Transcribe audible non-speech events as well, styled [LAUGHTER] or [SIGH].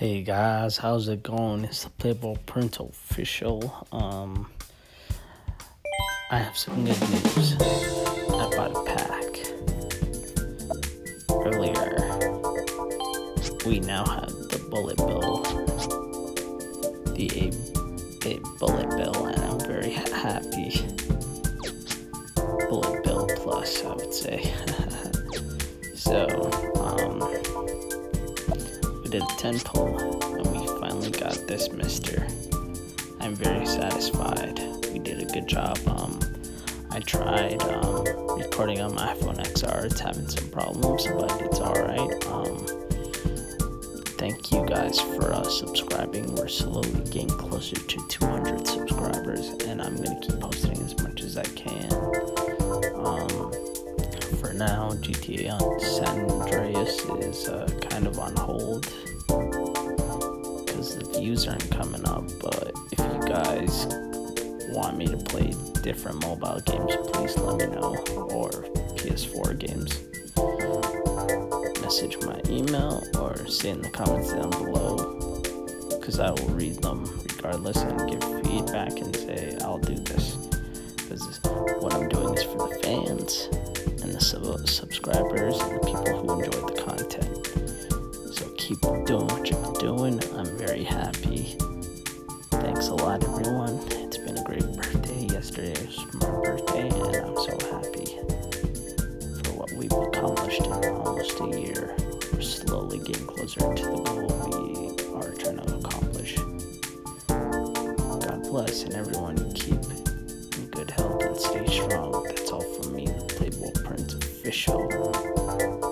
Hey guys, how's it going? It's the Playboy Print official. Um, I have some good news. I bought a pack earlier. We now have the bullet bill, the A, A bullet bill, and I'm very happy. Bullet bill plus, I would say. [LAUGHS] so, um, did a 10 pull and we finally got this mister. I'm very satisfied. We did a good job. Um, I tried um, recording on my iPhone XR. It's having some problems, but it's alright. Um, thank you guys for uh, subscribing. We're slowly getting closer to 200 subscribers, and I'm going to keep posting as much as I can. Um, now, GTA on San Andreas is uh, kind of on hold because the views aren't coming up. But if you guys want me to play different mobile games, please let me know. Or PS4 games. Message my email or say in the comments down below because I will read them regardless and give feedback and say I'll do this because what I'm doing is for the fans subscribers and the people who enjoy the content. So keep doing what you're doing. I'm very happy. Thanks a lot, everyone. It's been a great birthday. Yesterday was my birthday, and I'm so happy for what we've accomplished in almost a year. We're slowly getting closer to the goal we are trying to accomplish. God bless, and everyone keep show.